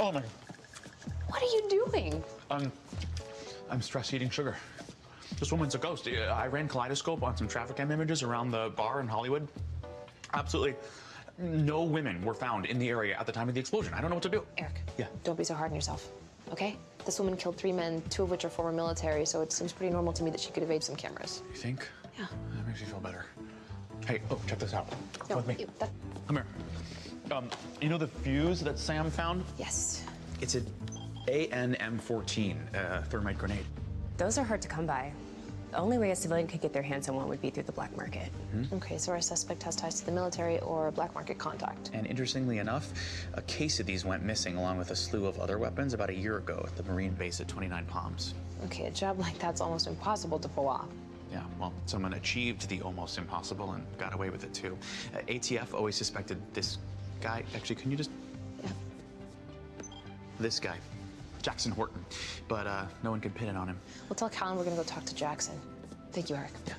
Oh my. What are you doing? Um, I'm stress eating sugar. This woman's a ghost. I ran Kaleidoscope on some traffic cam images around the bar in Hollywood. Absolutely no women were found in the area at the time of the explosion. I don't know what to do. Eric. Yeah. Don't be so hard on yourself, okay? This woman killed three men, two of which are former military, so it seems pretty normal to me that she could evade some cameras. You think? Yeah. That makes me feel better. Hey, oh, check this out. Come No, with me. you- that- Come here. Um, you know the fuse that Sam found? yes. It's an ANM-14 uh, thermite grenade. Those are hard to come by. The only way a civilian could get their hands on one would be through the black market. Okay, so our suspect has ties to the military or black market contact. And interestingly enough, a case of these went missing along with a slew of other weapons about a year ago at the Marine base at 29 Palms. Okay, a job like that's almost impossible to pull off. Yeah, well, someone achieved the almost impossible and got away with it too. Uh, ATF always suspected this guy. Actually, can you just. Yeah. This guy, Jackson Horton. But uh, no one can pin it on him. We'll tell Callen we're gonna go talk to Jackson. Thank you, Eric. Yeah.